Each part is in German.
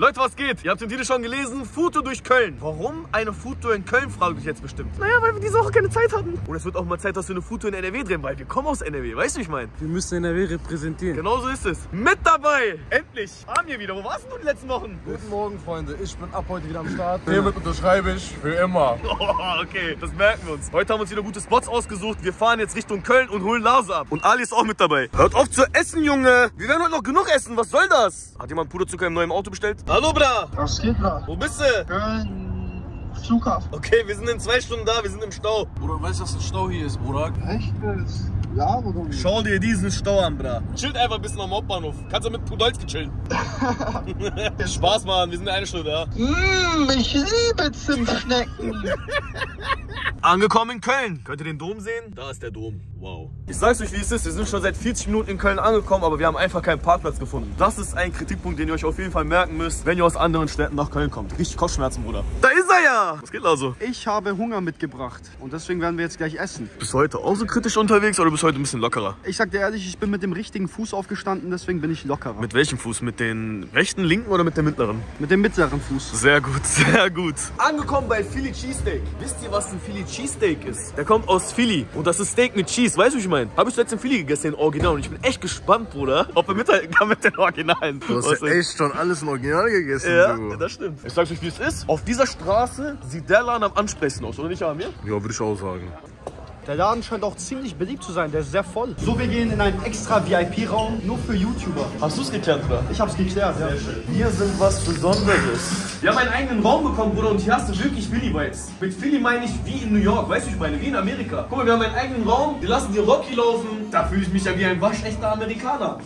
Leute, was geht? Ihr habt den Titel schon gelesen, Foodtour durch Köln. Warum eine Foodtour in Köln, fragt euch jetzt bestimmt. Naja, weil wir diese Woche keine Zeit hatten. Und es wird auch mal Zeit, dass wir eine Foodtour in NRW drehen, weil wir kommen aus NRW, weißt du, wie ich meine? Wir müssen NRW repräsentieren. Genau so ist es. Mit dabei, endlich, haben wir wieder. Wo warst du die letzten Wochen? Guten Morgen, Freunde. Ich bin ab heute wieder am Start. Hiermit unterschreibe ich für immer. Oh, okay, das merken wir uns. Heute haben wir uns wieder gute Spots ausgesucht. Wir fahren jetzt Richtung Köln und holen Lars ab. Und Ali ist auch mit dabei. Hört auf zu essen, Junge. Wir werden heute noch genug essen. Was soll das? Hat jemand Puderzucker im neuen Auto bestellt? Hallo, Bra. Was geht da? Wo bist du? Köln, Flughafen. Okay, wir sind in zwei Stunden da. Wir sind im Stau. Bruder, weißt du, was ein Stau hier ist, Bruder? Echt jetzt? Ja, warum nicht? Schau dir diesen Stau an, Bra. Chillt einfach ein bisschen am Hauptbahnhof. Kannst du mit Podolski chillen. Spaß, Mann. Wir sind eine Stunde da. Mmh, ich liebe Zimtschnecken. Angekommen in Köln. Könnt ihr den Dom sehen? Da ist der Dom. Wow. Ich sag's euch, wie es ist. Wir sind schon seit 40 Minuten in Köln angekommen, aber wir haben einfach keinen Parkplatz gefunden. Das ist ein Kritikpunkt, den ihr euch auf jeden Fall merken müsst, wenn ihr aus anderen Städten nach Köln kommt. Richtig Kopfschmerzen, Bruder. Da ist er ja! Was geht also? Ich habe Hunger mitgebracht und deswegen werden wir jetzt gleich essen. Bist du heute auch so kritisch unterwegs oder bist du heute ein bisschen lockerer? Ich sag dir ehrlich, ich bin mit dem richtigen Fuß aufgestanden, deswegen bin ich lockerer. Mit welchem Fuß? Mit den rechten, linken oder mit dem mittleren? Mit dem mittleren Fuß. Sehr gut, sehr gut. Angekommen bei Philly Cheesesteak. Wisst ihr, was ein Philly Cheesesteak ist? Der kommt aus Philly und das ist Steak mit Cheese. Weißt du, wie ich meine? Habe ich zuletzt in Philly gegessen, den Original. Und ich bin echt gespannt, Bruder, ob er mithalten kann mit den Originalen. Du hast Was ja echt schon alles im Original gegessen, Ja, du. das stimmt. Ich sag's euch, wie es ist. Auf dieser Straße sieht der Laden am ansprechendsten aus, oder nicht, Amir? Ja, würde ich auch sagen. Der Laden scheint auch ziemlich beliebt zu sein, der ist sehr voll. So, wir gehen in einen extra VIP-Raum, nur für YouTuber. Hast du's geklärt, Bruder? Ich hab's geklärt, ja. Wir sind was Besonderes. Wir haben einen eigenen Raum bekommen, Bruder, und hier hast du wirklich Philly-Vibes. Mit Philly meine ich wie in New York, weißt du, wie ich meine? Wie in Amerika. Guck mal, wir haben einen eigenen Raum, wir lassen die Rocky laufen. Da fühle ich mich ja wie ein waschechter Amerikaner.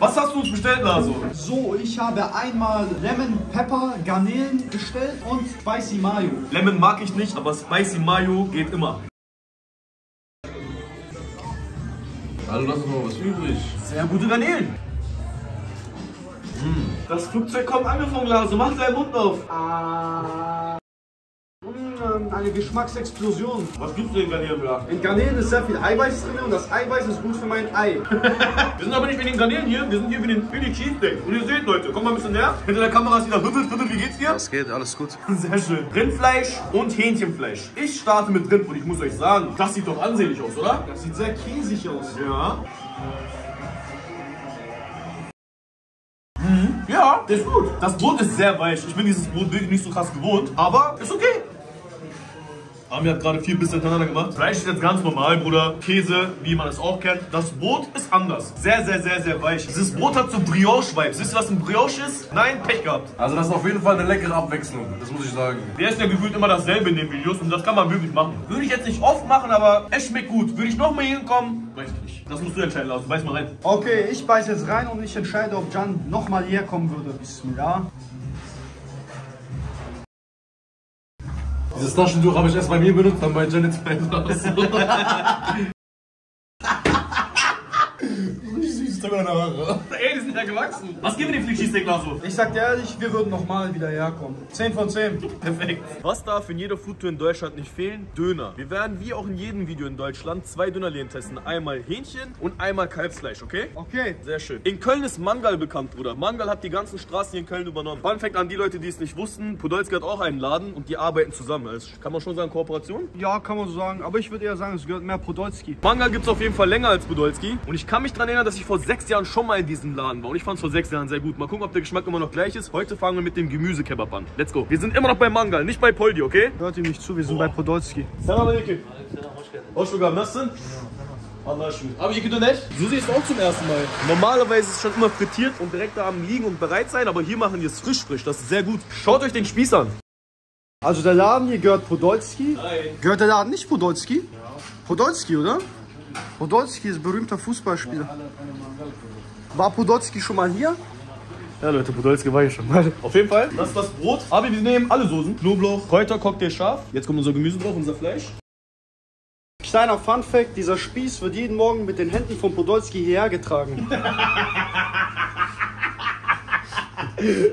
Was hast du uns bestellt, Laso? So, ich habe einmal Lemon Pepper Garnelen bestellt und Spicy Mayo. Lemon mag ich nicht, aber Spicy Mayo geht immer. Also lass uns mal was übrig. Sehr gute Garnelen. Mm. Das Flugzeug kommt angeflogen, Laso. Mach deinen Mund auf. Ah, mm, eine Geschmacksexplosion. Was gibt's denn in Garnelen, Bruder? In Garnelen ist sehr viel Eiweiß drin und das Eiweiß ist gut für mein Ei. Wir sind aber nicht wegen den Garnelen hier, wir sind hier wegen den Philly Cheesesteak. Und ihr seht, Leute, kommt mal ein bisschen näher. Hinter der Kamera ist wieder Rüttelt, Rüttelt, wie geht's dir? Was geht? Alles gut? Sehr schön. Rindfleisch und Hähnchenfleisch. Ich starte mit Rind und ich muss euch sagen, das sieht doch ansehnlich aus, oder? Das sieht sehr käsig aus. Ja. Mhm. Ja, der ist gut. Das Brot ist sehr weich. Ich bin dieses Brot wirklich nicht so krass gewohnt, aber ist okay. Ami hat gerade vier Bissen hintereinander gemacht. Fleisch ist jetzt ganz normal, Bruder. Käse, wie man es auch kennt. Das Brot ist anders. Sehr, sehr, sehr, sehr weich. Dieses Brot hat so Brioche-Vibes. Wisst ihr, was ein Brioche ist? Nein, Pech gehabt. Also das ist auf jeden Fall eine leckere Abwechslung, das muss ich sagen. Der ist ja gefühlt immer dasselbe in den Videos und das kann man wirklich machen. Würde ich jetzt nicht oft machen, aber es schmeckt gut. Würde ich nochmal hier hinkommen? Weiß ich nicht. Das musst du entscheiden, Lars. Beiß mal rein. Okay, ich beiß jetzt rein und ich entscheide, ob Jan nochmal hierher kommen würde. Bismillah. Dieses Taschentuch habe ich erst bei mir benutzt, dann bei Janet Spencer. Deine Haare. Ey, die sind ja gewachsen. Was geben wir dem Flick Lasso? Ich sag dir ehrlich, wir würden nochmal wieder herkommen. 10 von 10. Perfekt. Was darf in jeder Foodtour in Deutschland nicht fehlen? Döner. Wir werden wie auch in jedem Video in Deutschland zwei Dönerläden testen. Einmal Hähnchen und einmal Kalbsfleisch, okay? Okay. Sehr schön. In Köln ist Mangal bekannt, Bruder. Mangal hat die ganzen Straßen hier in Köln übernommen. Fun Fact an die Leute, die es nicht wussten. Podolski hat auch einen Laden und die arbeiten zusammen. Also kann man schon sagen, Kooperation? Ja, kann man so sagen. Aber ich würde eher sagen, es gehört mehr Podolski. Mangal gibt es auf jeden Fall länger als Podolski. Und ich kann mich daran erinnern, dass ich vor sechs Jahren schon mal in diesem Laden war. Und ich fand es vor sechs Jahren sehr gut. Mal gucken, ob der Geschmack immer noch gleich ist. Heute fangen wir mit dem Gemüsekebab an. Let's go. Wir sind immer noch bei Mangal, nicht bei Poldi, okay? Hört ihm nicht zu, wir sind bei Podolski. Selam aleyküm. Hoş geldin. Nasılsın? Allah şükür. Abi iki döner. Susi ist auch zum ersten Mal. Normalerweise ist es schon immer frittiert und direkt da am Liegen und bereit sein, aber hier machen wir es frisch frisch. Das ist sehr gut. Schaut euch den Spieß an. Also der Laden hier gehört Podolski. Nein. Gehört der Laden nicht Podolski? Ja. Podolski, oder? Podolski ist berühmter Fußballspieler. War Podolski schon mal hier? Ja Leute, Podolski war hier schon mal. Auf jeden Fall, das ist das Brot. Aber wir nehmen alle Soßen. Knoblauch, Kräuter, Cocktail, scharf. Jetzt kommt unser Gemüse drauf, unser Fleisch. Kleiner Fun Fact, dieser Spieß wird jeden Morgen mit den Händen von Podolski hierher getragen.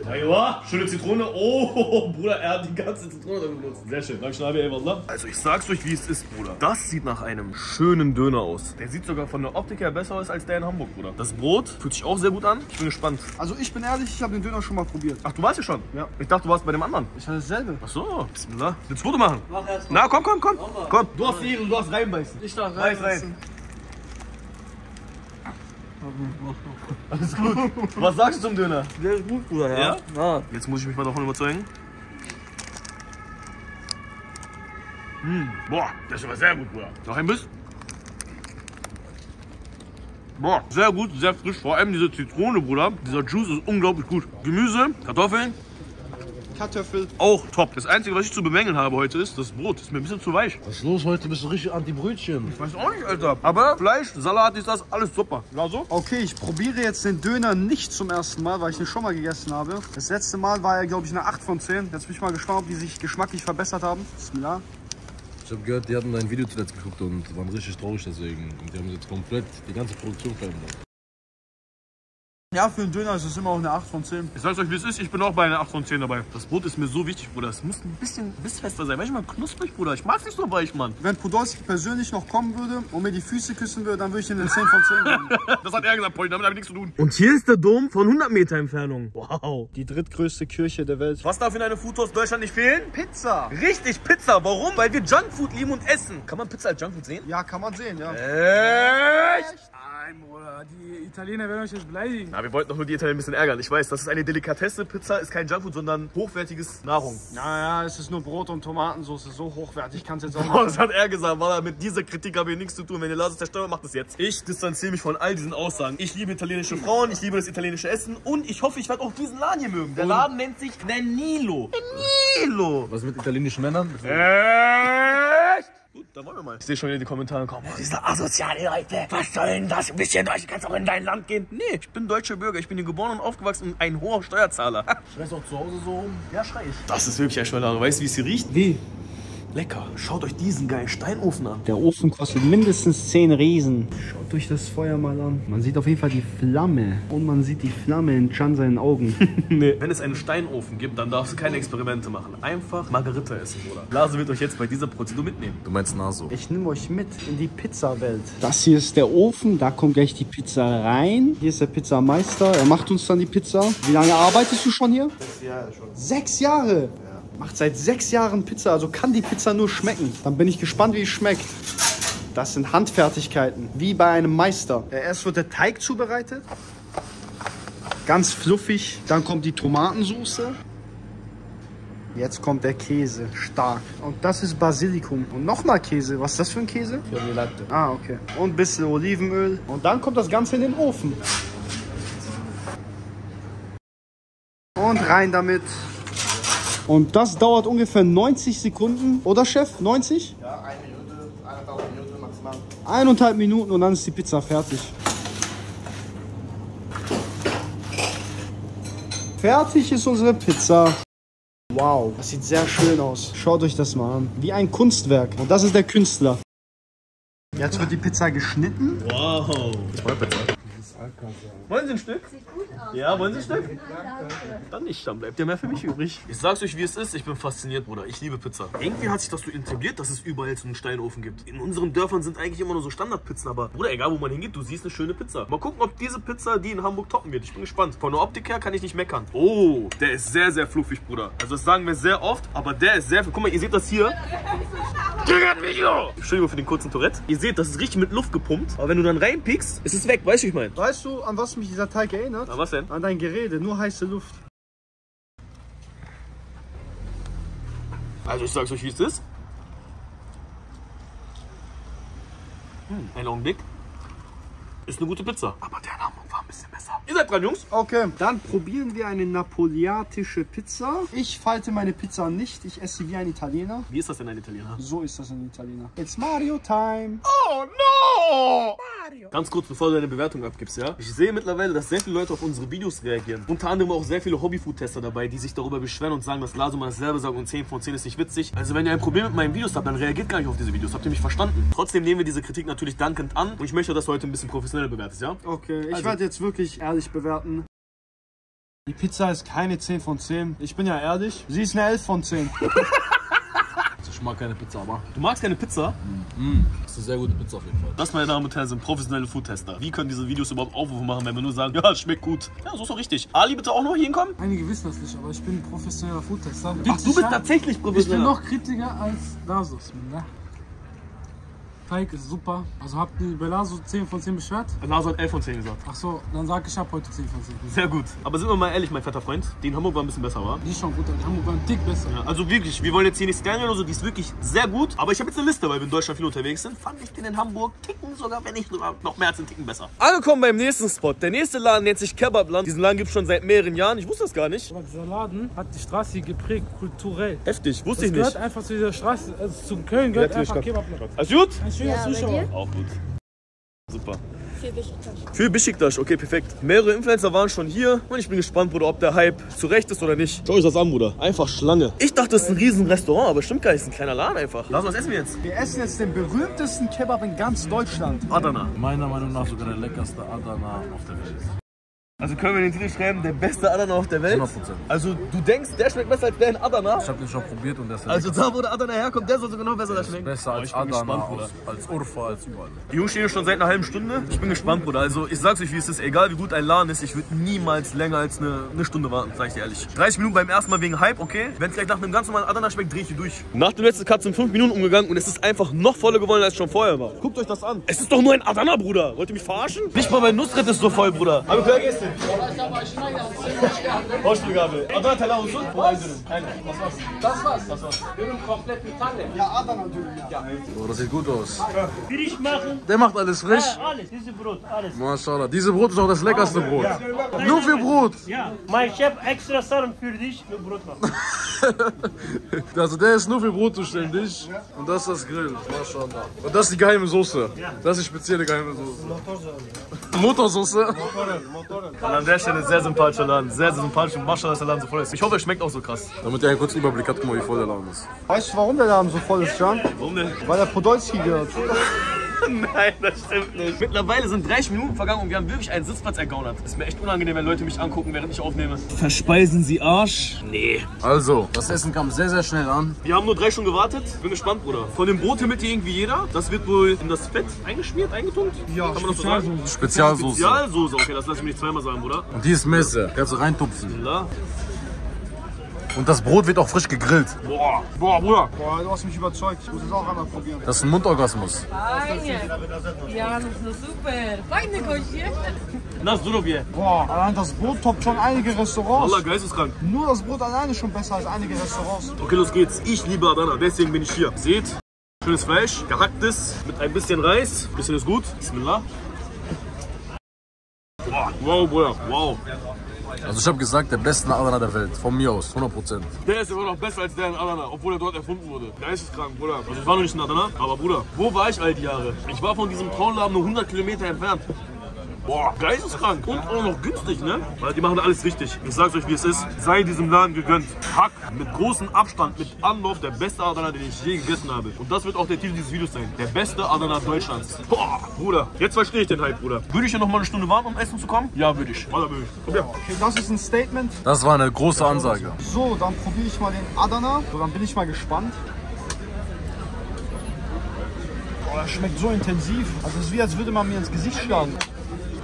Aywa, schöne Zitrone. Oh, Bruder, er hat die ganze Zitrone damit benutzt. Sehr schön. Danke, Schnabi, ey, Wallah. Also, ich sag's euch, wie es ist, Bruder. Das sieht nach einem schönen Döner aus. Der sieht sogar von der Optik her besser aus als der in Hamburg, Bruder. Das Brot fühlt sich auch sehr gut an. Ich bin gespannt. Also ich bin ehrlich, ich habe den Döner schon mal probiert. Ach, du warst ja schon? Ja. Ich dachte, du warst bei dem anderen. Ich hatte dasselbe. Ach so, Bismillah. Willst du Foto machen? Mach erst Na, komm, komm, komm. Komm. Du hast Ehre, du hast reinbeißen. Ich darf Reiß rein. Alles gut. Was sagst du zum Döner? Der ist gut, Bruder, Ja? ja? Ja. Jetzt muss ich mich mal davon überzeugen. Hm. Boah, das ist aber sehr gut, Bruder. Noch ein Biss. Boah, sehr gut, sehr frisch. Vor allem diese Zitrone, Bruder. Dieser Juice ist unglaublich gut. Gemüse, Kartoffeln, Kartoffel. auch top. Das Einzige, was ich zu bemängeln habe heute, ist das Brot. Ist mir ein bisschen zu weich. Was ist los heute? Bist du richtig anti-Brötchen? Ich weiß auch nicht, Alter. Aber Fleisch, Salat, ist das alles super. Ja, so? Okay, ich probiere jetzt den Döner nicht zum ersten Mal, weil ich ihn schon mal gegessen habe. Das letzte Mal war er, glaube ich, eine 8 von 10. Jetzt bin ich mal gespannt, ob die sich geschmacklich verbessert haben. Bismillah. Ich habe gehört, die hatten dein Video zuletzt geguckt und waren richtig traurig deswegen. Und die haben jetzt komplett die ganze Produktion verändert. Ja, für einen Döner ist es immer auch eine 8 von 10. Ich sag's euch, wie es ist. Ich bin auch bei einer 8 von 10 dabei. Das Brot ist mir so wichtig, Bruder. Es muss ein bisschen bissfester sein. Manchmal knusprig, Bruder. Ich mag's nicht so weich, Mann. Wenn Podolski persönlich noch kommen würde und mir die Füße küssen würde, dann würde ich ihm eine 10 von 10 geben. Das hat er gesagt, Paul. Damit habe ich nichts zu tun. Und hier ist der Dom von 100 Meter Entfernung. Wow. Die drittgrößte Kirche der Welt. Was darf in einem Foodhaus Deutschland nicht fehlen? Pizza. Richtig, Pizza. Warum? Weil wir Junkfood lieben und essen. Kann man Pizza als Junkfood sehen? Ja, kann man sehen, ja. Echt? Nein, Bruder, die Italiener werden euch jetzt beleidigen. Na, wir wollten doch nur die Italiener ein bisschen ärgern. Ich weiß, das ist eine Delikatesse. Pizza ist kein Junkfood, sondern hochwertiges Nahrung. Naja, es ist nur Brot und Tomatensauce. So hochwertig kann es jetzt auch nicht. das hat er gesagt, weil mit dieser Kritik habe ich nichts zu tun. Wenn ihr Lars zerstört, macht es jetzt. Ich distanziere mich von all diesen Aussagen. Ich liebe italienische Frauen, ich liebe das italienische Essen und ich hoffe, ich werde auch diesen Laden hier mögen. Der Laden nennt sich Danilo. Danilo. Was mit italienischen Männern? Echt? Gut, dann wollen wir mal. Ich sehe schon wieder die Kommentare kommen. Oh, diese asoziale Leute. Was soll denn das? Ein bisschen Deutsch, du kannst auch in dein Land gehen. Nee, ich bin deutscher Bürger. Ich bin hier geboren und aufgewachsen und ein hoher Steuerzahler. Schreist auch zu Hause so rum? Ja, schrei ich. Das ist wirklich ein Schwellerer. Weißt du, wie es hier riecht? Wie? Lecker. Schaut euch diesen geilen Steinofen an. Der Ofen kostet mindestens 10 Riesen. Schaut euch das Feuer mal an. Man sieht auf jeden Fall die Flamme. Und man sieht die Flamme in Chan seinen Augen. Wenn es einen Steinofen gibt, dann darfst du keine Experimente machen. Einfach Margarita essen, Bruder. Blase wird euch jetzt bei dieser Prozedur mitnehmen. Du meinst Naso. Ich nehme euch mit in die Pizzawelt. Das hier ist der Ofen, da kommt gleich die Pizza rein. Hier ist der Pizzameister. Er macht uns dann die Pizza. Wie lange arbeitest du schon hier? Sechs Jahre schon. Sechs Jahre? Macht seit sechs Jahren Pizza, also kann die Pizza nur schmecken. Dann bin ich gespannt, wie es schmeckt. Das sind Handfertigkeiten, wie bei einem Meister. Erst wird der Teig zubereitet. Ganz fluffig. Dann kommt die Tomatensauce. Jetzt kommt der Käse. Stark. Und das ist Basilikum. Und nochmal Käse. Was ist das für ein Käse? Ah, okay. Und ein bisschen Olivenöl. Und dann kommt das Ganze in den Ofen. Und rein damit. Und das dauert ungefähr 90 Sekunden. Oder Chef? 90? Ja, eine Minute, eineinhalb Minuten maximal. Eineinhalb Minuten und dann ist die Pizza fertig. Fertig ist unsere Pizza. Wow, das sieht sehr schön aus. Schaut euch das mal an. Wie ein Kunstwerk. Und das ist der Künstler. Jetzt wird die Pizza geschnitten. Wow. Ich wollte Pizza. Wollen Sie ein Stück? Ja, wollen Sie ein Stück? Dann nicht, dann bleibt ja mehr für mich übrig. Ich sag's euch, wie es ist. Ich bin fasziniert, Bruder. Ich liebe Pizza. Irgendwie hat sich das so etabliert, dass es überall so einen Steinofen gibt. In unseren Dörfern sind eigentlich immer nur so Standardpizzen, aber Bruder, egal wo man hingeht, du siehst eine schöne Pizza. Mal gucken, ob diese Pizza die in Hamburg toppen wird. Ich bin gespannt. Von der Optik her kann ich nicht meckern. Oh, der ist sehr, sehr fluffig, Bruder. Also das sagen wir sehr oft, aber der ist sehr... Guck mal, ihr seht das hier. Entschuldigung für den kurzen Tourette. Ihr seht, das ist richtig mit Luft gepumpt. Aber wenn du dann reinpiekst, ist es weg. Weißt du, wie ich meine? Weißt du, an was mich dieser Teig erinnert? Na, was denn? An dein Gerede, nur heiße Luft. Also ich sag's euch, wie es ist. Hm, ein Augenblick. Ist eine gute Pizza. Aber der Hamburg war ein bisschen besser. Ihr seid dran, Jungs. Okay, dann probieren wir eine napoleatische Pizza. Ich falte meine Pizza nicht, ich esse sie wie ein Italiener. Wie ist das denn ein Italiener? So ist das ein Italiener. It's Mario Time. Oh no! Ganz kurz, bevor du deine Bewertung abgibst, ja? Ich sehe mittlerweile, dass sehr viele Leute auf unsere Videos reagieren. Unter anderem auch sehr viele Hobbyfood-Tester dabei, die sich darüber beschweren und sagen, dass Lasermann dasselbe sagt und 10 von 10 ist nicht witzig. Also wenn ihr ein Problem mit meinen Videos habt, dann reagiert gar nicht auf diese Videos. Habt ihr mich verstanden? Trotzdem nehmen wir diese Kritik natürlich dankend an und ich möchte, dass du heute ein bisschen professioneller bewertest, ja? Okay, ich Also- werde jetzt wirklich ehrlich bewerten. Die Pizza ist keine 10 von 10. Ich bin ja ehrlich, sie ist eine 11 von 10. Ich mag keine Pizza, aber Du magst keine Pizza? das ist eine sehr gute Pizza auf jeden Fall. Das, meine Damen und Herren, sind professionelle Foodtester. Wie können diese Videos überhaupt Aufrufe machen, wenn wir nur sagen, ja, es schmeckt gut? Ja, so ist doch richtig. Ali, bitte auch noch hier hinkommen? Einige wissen das nicht, aber ich bin professioneller Foodtester. Ach, du bist tatsächlich Ich bin noch kritiker als Lasus. Teig ist super. Also habt ihr bei Lasus 10 von 10 beschwert? Lars hat 11 von 10 gesagt. Ach so, dann sag ich, ich hab heute 10 von 10. Sehr gut. Aber sind wir mal ehrlich, mein fetter Freund, die in Hamburg war ein bisschen besser, war? Die ist schon gut, die Hamburg war ein Tick besser. Ja, also wirklich, wir wollen jetzt hier nicht scannen oder so, die ist wirklich sehr gut. Aber ich habe jetzt eine Liste, weil wir in Deutschland viel unterwegs sind. Fand ich den in Hamburg ticken sogar, wenn nicht sogar noch mehr als einen Ticken besser. Angekommen beim nächsten Spot. Der nächste Laden nennt sich Kebabland. Diesen Laden gibt es schon seit mehreren Jahren. Ich wusste das gar nicht. Aber dieser Laden hat die Straße hier geprägt, kulturell. Heftig, wusste Es ich gehört nicht. einfach zu dieser Straße, also zu Köln gehört Ja, einfach natürlich, Kebab. Alles gut? Schöner Zuschauer. Auch gut. Super. Für Besiktas. Für Besiktas, okay, perfekt. Mehrere Influencer waren schon hier und ich bin gespannt, Bruder, ob der Hype zurecht ist oder nicht. Schau euch das an, Bruder. Einfach Schlange. Ich dachte, das ist ein riesen Restaurant, aber stimmt gar nicht, es ist ein kleiner Laden einfach. Lass was essen wir jetzt? Wir essen jetzt den berühmtesten Kebab in ganz Deutschland. Adana. Meiner Meinung nach sogar der leckerste Adana auf der Welt. Also können wir den Titel schreiben, der beste Adana auf der Welt? 100%. Also du denkst, der schmeckt besser als der in Adana? Ich habe den schon probiert und der ist der Also da, wo der Adana herkommt, der soll sogar noch besser da schmecken. besser Oh, als ich bin Adana, gespannt, Bruder. als, als Urfa, als überall. Die Jungs stehen hier schon seit einer halben Stunde. Ich bin gespannt, Bruder. Also ich sag's euch, wie es ist. Egal wie gut ein Laden ist, ich würde niemals länger als eine, eine Stunde warten, sag ich dir ehrlich. 30 Minuten beim ersten Mal wegen Hype, okay? Wenn es gleich nach einem ganz normalen Adana schmeckt, dreh ich hier durch. Nach dem letzten Cut sind 5 Minuten umgegangen und es ist einfach noch voller geworden, als es schon vorher war. Guckt euch das an. Es ist doch nur ein Adana, Bruder. Wollt ihr mich verarschen? Nicht mal bei Nusret ist so voll, Bruder. Aber klar gehst du. Vorspielgabel. Adana Teller und so? Und ein Dürüm. Einer. Das war's. Das war's. Oh, das sieht gut aus. Frisch machen. Der macht alles frisch. Ja, alles, diese Brot, alles. Maschallah. Diese Brot ist auch das leckerste Brot. Nur für Brot. Ja, mein Chef extra Sachen für dich, nur Brot machen. Also der ist nur für Brot zuständig. Und das ist das Grill. Maschallah. Und das ist die geheime Soße. Das ist die spezielle geheime Soße. Motorsoße. Und an der Stelle sehr sympathischer Laden. Sehr, sehr sympathisch und Maschallah, dass der Laden so voll ist. Ich hoffe, er schmeckt auch so krass. Damit ihr einen kurzen Überblick habt, guck mal, wie voll der Laden ist. Weißt du, warum der Laden so voll ist, Jan? Warum denn? Weil der Podolski gehört. Nein, das stimmt nicht. Mittlerweile sind 30 Minuten vergangen und wir haben wirklich einen Sitzplatz ergaunert. Ist mir echt unangenehm, wenn Leute mich angucken, während ich aufnehme. Verspeisen Sie Arsch? Nee. Also, das Essen kam sehr, sehr schnell an. Wir haben nur drei Stunden gewartet. Bin gespannt, Bruder. Von dem Brot hier irgendwie jeder. Das wird wohl in das Fett eingeschmiert, eingetunkt? Ja, Kann man das so sagen? Spezialsoße. Spezialsoße. Okay, das lasse ich mir nicht zweimal sagen, Bruder. Und die ist Messe. Kannst du reintupfen. La. Und das Brot wird auch frisch gegrillt. Boah, boah, Bruder. Boah, du hast mich überzeugt. Ich muss es auch einmal probieren. Das ist ein Mundorgasmus. Fajnie. Ja, no super. Fajny goście. Na, Zdrowie. Boah, allein das Brot toppt schon einige Restaurants. Allah, geisteskrank. Nur das Brot alleine schon besser als einige Restaurants. Okay, los geht's. Ich liebe Adana, deswegen bin ich hier. Seht, schönes Fleisch, gehacktes, mit ein bisschen Reis. Bisschen ist gut. Bismillah. Boah, wow, Bruder, wow. Also ich habe gesagt, der beste Adana der Welt. Von mir aus, 100%. Der ist immer noch besser als der in Adana, obwohl er dort erfunden wurde. Geisteskrank, Bruder. Also ich war noch nicht in Adana, aber Bruder, wo war ich all die Jahre? Ich war von diesem Traumladen nur 100 Kilometer entfernt. Boah, geisteskrank. Und auch noch günstig, ne? Weil die machen alles richtig. Ich sag's euch, wie es ist. Sei diesem Laden gegönnt. Hack mit großem Abstand, mit Anlauf, der beste Adana, den ich je gegessen habe. Und das wird auch der Titel dieses Videos sein. Der beste Adana Deutschlands. Boah, Bruder. Jetzt verstehe ich den halt, Bruder. Würde ich hier noch mal eine Stunde warten, um essen zu kommen? Ja, würde ich. Oder würde ich. Komm her. Okay, das ist ein Statement. Das war eine große Ansage. So, dann probiere ich mal den Adana. So, dann bin ich mal gespannt. Boah, er schmeckt so intensiv. Also es ist wie, als würde man mir ins Gesicht schlagen.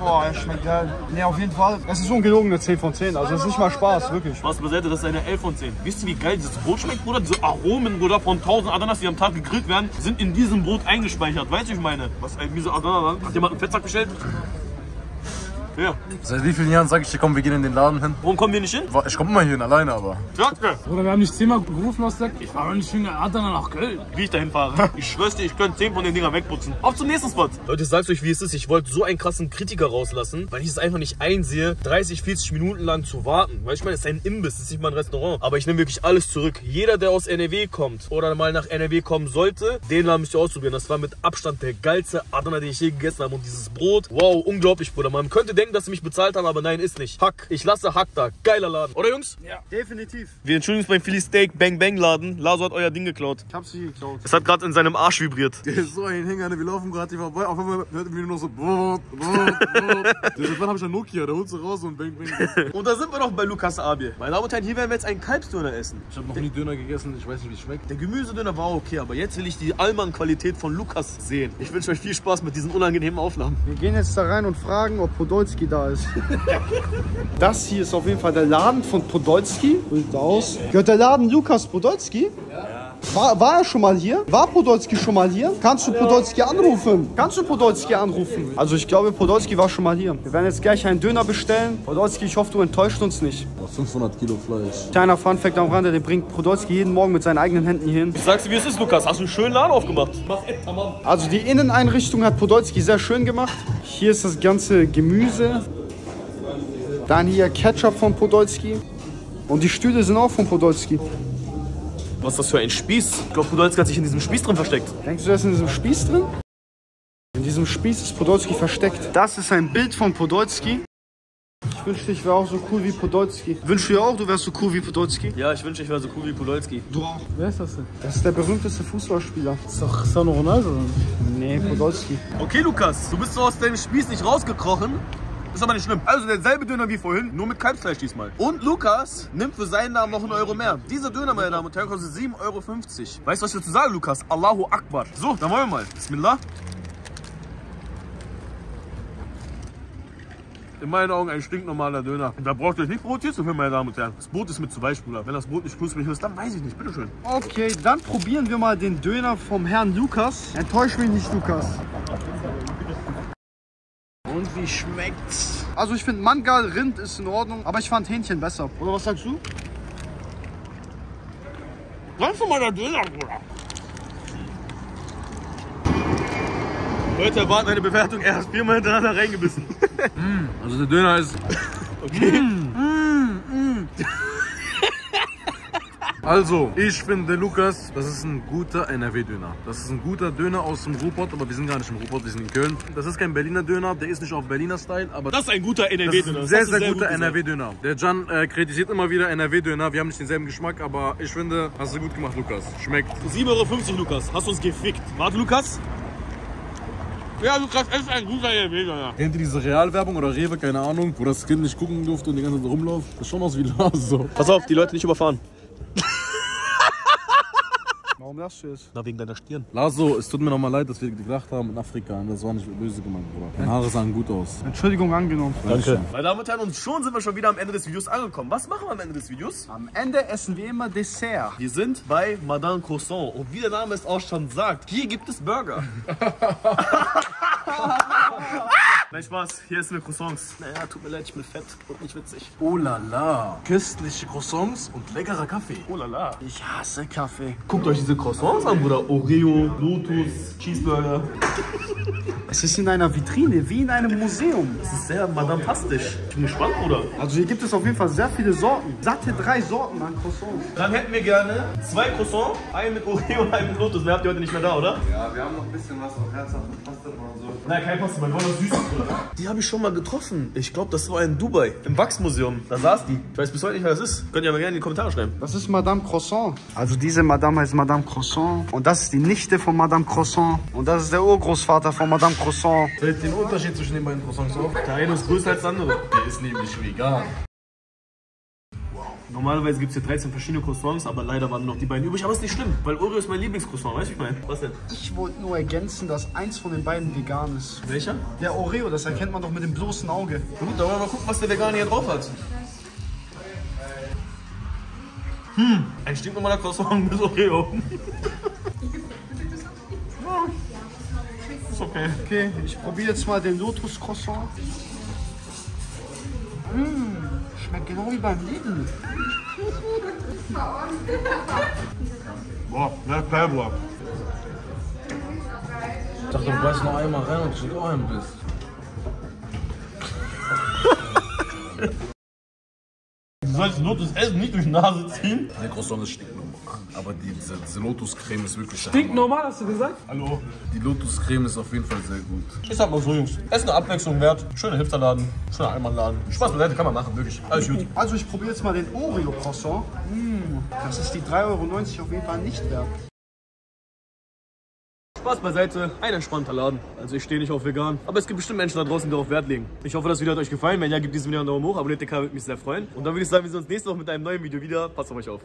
Boah, er schmeckt geil. Ne, auf jeden Fall. Es ist ungelogen eine 10 von 10. Also es ist nicht mal Spaß, wirklich. Spaß beiseite, das ist eine 11 von 10. Wisst ihr, wie geil dieses Brot schmeckt, Bruder? Diese Aromen, Bruder, von 1000 Adanas, die am Tag gegrillt werden, sind in diesem Brot eingespeichert. Weißt du, ich meine? Was ein mieser Adana dann? Hat jemand einen Fettsack bestellt? Ja. Seit wie vielen Jahren sage ich dir, komm, wir gehen in den Laden hin? Warum kommen wir nicht hin? Ich komme immer hier hin, alleine aber. Danke. Oder wir haben dich zehnmal gerufen aus der Ich fahre nicht in Adana nach Köln. Wie ich dahin fahre. Ich schwör's dir, ich könnte 10 von den Dingern wegputzen. Auf zum nächsten Spot. Leute, ich sag's euch, wie es ist. Ich wollte so einen krassen Kritiker rauslassen, weil ich es einfach nicht einsehe, 30, 40 Minuten lang zu warten. Weil ich meine, es ist ein Imbiss, es ist nicht mal ein Restaurant. Aber ich nehme wirklich alles zurück. Jeder, der aus NRW kommt oder mal nach NRW kommen sollte, den Laden müsst ihr ausprobieren. Das war mit Abstand der geilste Adana, den ich je gegessen habe. Und dieses Brot, wow, unglaublich, Bruder. Man könnte denken, denken, dass sie mich bezahlt haben, aber nein, ist nicht. Hack. Ich lasse Hack da. Geiler Laden. Oder Jungs? Definitiv. Wir entschuldigen uns beim Philly Steak Bang Bang Laden. Laso hat euer Ding geklaut. Ich hab's nicht geklaut. Es hat gerade in seinem Arsch vibriert. Der ist so ein Hänger, ne? wir laufen gerade hier vorbei, auf einmal hört wir nur noch so brrrt, brrrt. Deshalb wann hab ich einen Nokia, der holt so raus und bang, bang. Und da sind wir noch bei Lukas Abie. Meine Damen und Herren, hier werden wir jetzt einen Kalbsdöner essen. Ich habe noch nie Döner gegessen, ich weiß nicht, wie es schmeckt. Der Gemüsedöner war okay, aber jetzt will ich die Allmann-Qualität von Lukas sehen. Ich wünsche euch viel Spaß mit diesen unangenehmen Aufnahmen. Wir gehen jetzt da rein und fragen, ob Podolski da ist. Das hier ist auf jeden Fall der Laden von Podolski. Sieht aus. Gehört der Laden Lukas Podolski? War, war er schon mal hier? War Podolski schon mal hier? Kannst du Podolski anrufen? Kannst du Podolski anrufen? Also ich glaube, Podolski war schon mal hier. Wir werden jetzt gleich einen Döner bestellen. Podolski, ich hoffe, du enttäuscht uns nicht. 500 Kilo Fleisch. Kleiner Funfact am Rande, den bringt Podolski jeden Morgen mit seinen eigenen Händen hier hin. Ich sag's dir, wie es ist, Lukas. Hast du einen schönen Laden aufgemacht? Mach et, tamam. Also die Inneneinrichtung hat Podolski sehr schön gemacht. Hier ist das ganze Gemüse. Dann hier Ketchup von Podolski. Und die Stühle sind auch von Podolski. Was ist das für ein Spieß? Ich glaube, Podolski hat sich in diesem Spieß drin versteckt. Denkst du, der ist in diesem Spieß drin? In diesem Spieß ist Podolski versteckt. Das ist ein Bild von Podolski. Ich wünschte, ich wäre auch so cool wie Podolski. Wünschst du dir auch, du wärst so cool wie Podolski? Ja, ich wünsche, ich wäre so cool wie Podolski. Du auch. Wer ist das denn? Das ist der berühmteste Fußballspieler. Das ist doch Cristiano Ronaldo. oder nicht? Nee, Podolski. Okay, Lukas, du bist so aus deinem Spieß nicht rausgekrochen. Ist aber nicht schlimm. Also derselbe Döner wie vorhin, nur mit Kalbsfleisch diesmal. Und Lukas nimmt für seinen Namen noch einen Euro mehr. Dieser Döner, meine Damen und Herren, kostet 7,50 Euro. Weißt du, was ich dazu sage, Lukas? Allahu Akbar. So, dann wollen wir mal. Bismillah. In meinen Augen ein stinknormaler Döner. Und da braucht ihr euch nicht Brot hier zu finden, meine Damen und Herren. Das Brot ist mit zu weich, Bruder. Wenn das Brot nicht knusprig ist, dann weiß ich nicht. Bitteschön. Okay, dann probieren wir mal den Döner vom Herrn Lukas. Enttäusch mich nicht, Lukas. Wie schmeckt's? Also ich finde Mangal, Rind ist in Ordnung, aber ich fand Hähnchen besser. Oder was sagst du? Ganz normaler Döner, Bruder. Leute erwarten eine Bewertung. Er hat viermal hintereinander reingebissen. Also der Döner ist... Okay. Also, ich finde, Lukas, das ist ein guter NRW-Döner. Das ist ein guter Döner aus dem Ruhrpott, aber wir sind gar nicht im Ruhrpott, wir sind in Köln. Das ist kein Berliner Döner, der ist nicht auf Berliner Style, aber Das ist ein guter das ist NRW-Döner. ein sehr, Das ist sehr, gut guter. NRW-Döner. Der Can äh, kritisiert immer wieder NRW-Döner. Wir haben nicht denselben Geschmack, aber ich finde, hast du gut gemacht, Lukas. Schmeckt. 7,50 Euro, Lukas. Hast du uns gefickt. Warte, Lukas. Ja, Lukas, es ist ein guter NRW-Döner. Kennt ihr diese Realwerbung oder Rewe, keine Ahnung, wo das Kind nicht gucken durfte und die ganze Zeit rumläuft? Das schaut aus wie Lars so. Pass auf, die Leute nicht überfahren. Warum lachst du jetzt? Na, wegen deiner Stirn. Laso, es tut mir nochmal leid, dass wir gedacht haben in Afrika. Das war nicht böse gemeint, Bruder. Deine Haare sahen gut aus. Entschuldigung angenommen. Danke. Meine Damen und Herren, und schon sind wir schon wieder am Ende des Videos angekommen. Was machen wir am Ende des Videos? Am Ende essen wir immer Dessert. Wir sind bei Madame Croissant und wie der Name es auch schon sagt, hier gibt es Burger. Nein, Spaß, hier essen wir Croissants. Naja, tut mir leid, ich bin fett und nicht witzig. Oh la la. Köstliche Croissants und leckerer Kaffee. Oh la la. Ich hasse Kaffee. Guckt euch diese Croissants an, Bruder. Oreo, Lotus, Cheeseburger. Es ist in einer Vitrine, wie in einem Museum. Das ist sehr Madame-tastisch. Ich bin gespannt, Bruder. Also hier gibt es auf jeden Fall sehr viele Sorten. Satte drei Sorten an Croissants. Dann hätten wir gerne zwei Croissants, einen mit Oreo und einen mit Lotus. Mehr habt ihr heute nicht mehr da, oder? Ja, wir haben noch ein bisschen was auf herzhaft und Pasta und so. Nein, kein Pasta, wir wollen Süßes, Bruder. Die habe ich schon mal getroffen. Ich glaube, das war in Dubai, im Wachsmuseum. Da saß die. Ich weiß bis heute nicht, wer das ist. Könnt ihr aber gerne in die Kommentare schreiben. Das ist Madame Croissant. Also diese Madame heißt Madame Croissant. Und das ist die Nichte von Madame Croissant. Und das ist der Urgroßvater von Madame Croissant. Fällt den Unterschied zwischen den beiden Croissants auf? Der eine ist größer als der andere. Der ist nämlich vegan. Normalerweise gibt es hier 13 verschiedene Croissants, aber leider waren noch die beiden übrig. Aber ist nicht schlimm, weil Oreo ist mein Lieblingscroissant. Weißt du, ich meine? Was denn? Ich wollte nur ergänzen, dass eins von den beiden vegan ist. Welcher? Der Oreo, das erkennt man doch mit dem bloßen Auge. Gut, dann wollen wir mal gucken, was der Veganer hier drauf hat. Hm, ein stinknormaler Croissant mit Oreo. Ist okay. Okay, ich probiere jetzt mal den Lotus Croissant. Mmh, schmeckt genau wie beim Lidl. Boah, na geil, Bruder. Ich dachte, du beißt noch einmal rein und auch ein Du sollst Lotus essen, nicht durch die Nase ziehen. Der Croissant ist stinknormal. Aber die, diese, diese Lotuscreme ist wirklich der Stinkt Hammer. normal, hast du gesagt? Hallo. Die Lotuscreme ist auf jeden Fall sehr gut. Ich sag mal so, Jungs. Essen eine Abwechslung wert. Schöner Hipsterladen. Schöner Einmannladen. Spaß beiseite kann man machen, wirklich. Alles gut. Also ich probiere jetzt mal den Oreo Croissant. Mm, das ist die 3,90 Euro auf jeden Fall nicht wert. Spaß beiseite, ein entspannter Laden. Also ich stehe nicht auf vegan, aber es gibt bestimmt Menschen da draußen, die darauf Wert legen. Ich hoffe, das Video hat euch gefallen. Wenn ja, gebt diesem Video einen Daumen hoch, abonniert den Kanal, würde mich sehr freuen. Und dann würde ich sagen, wir sehen uns nächste Woche mit einem neuen Video wieder. Passt auf euch auf.